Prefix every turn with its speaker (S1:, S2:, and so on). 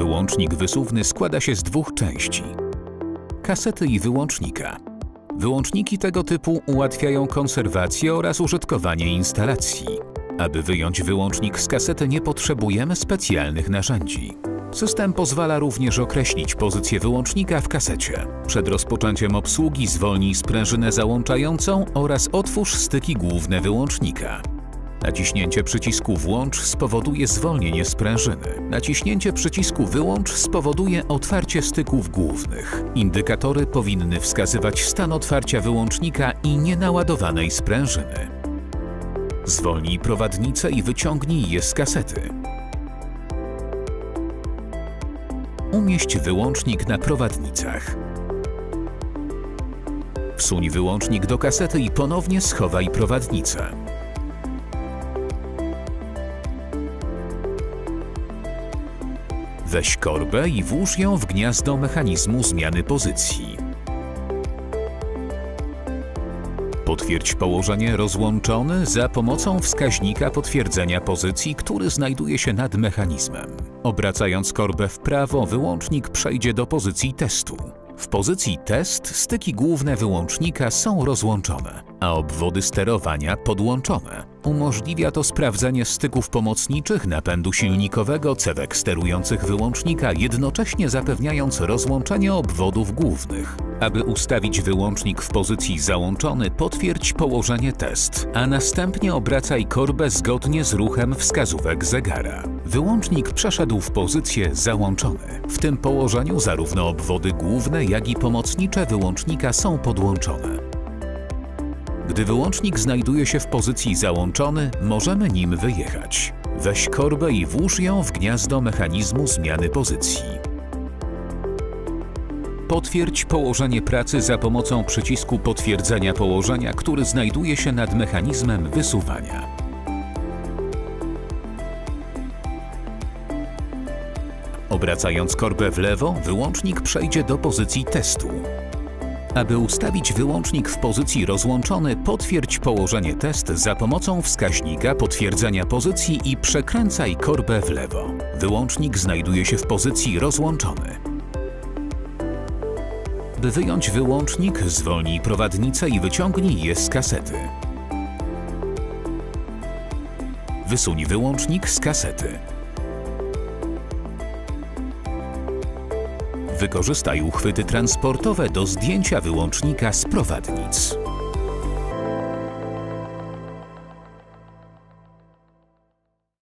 S1: wyłącznik wysuwny składa się z dwóch części. Kasety i wyłącznika. Wyłączniki tego typu ułatwiają konserwację oraz użytkowanie instalacji. Aby wyjąć wyłącznik z kasety nie potrzebujemy specjalnych narzędzi. System pozwala również określić pozycję wyłącznika w kasecie. Przed rozpoczęciem obsługi zwolnij sprężynę załączającą oraz otwórz styki główne wyłącznika. Naciśnięcie przycisku Włącz spowoduje zwolnienie sprężyny. Naciśnięcie przycisku Wyłącz spowoduje otwarcie styków głównych. Indykatory powinny wskazywać stan otwarcia wyłącznika i nienaładowanej sprężyny. Zwolnij prowadnicę i wyciągnij je z kasety. Umieść wyłącznik na prowadnicach. Wsuń wyłącznik do kasety i ponownie schowaj prowadnicę. Weź korbę i włóż ją w gniazdo mechanizmu zmiany pozycji. Potwierdź położenie rozłączone za pomocą wskaźnika potwierdzenia pozycji, który znajduje się nad mechanizmem. Obracając korbę w prawo, wyłącznik przejdzie do pozycji testu. W pozycji test styki główne wyłącznika są rozłączone, a obwody sterowania podłączone. Umożliwia to sprawdzenie styków pomocniczych napędu silnikowego cewek sterujących wyłącznika, jednocześnie zapewniając rozłączenie obwodów głównych. Aby ustawić wyłącznik w pozycji załączony, potwierdź położenie test, a następnie obracaj korbę zgodnie z ruchem wskazówek zegara. Wyłącznik przeszedł w pozycję załączony. W tym położeniu zarówno obwody główne, jak i pomocnicze wyłącznika są podłączone. Gdy wyłącznik znajduje się w pozycji załączony, możemy nim wyjechać. Weź korbę i włóż ją w gniazdo mechanizmu zmiany pozycji. Potwierdź położenie pracy za pomocą przycisku potwierdzenia położenia, który znajduje się nad mechanizmem wysuwania. Obracając korbę w lewo, wyłącznik przejdzie do pozycji testu. Aby ustawić wyłącznik w pozycji rozłączony, potwierdź położenie test za pomocą wskaźnika potwierdzenia pozycji i przekręcaj korbę w lewo. Wyłącznik znajduje się w pozycji rozłączony. By wyjąć wyłącznik, zwolnij prowadnicę i wyciągnij je z kasety. Wysuń wyłącznik z kasety. Wykorzystaj uchwyty transportowe do zdjęcia wyłącznika z prowadnic.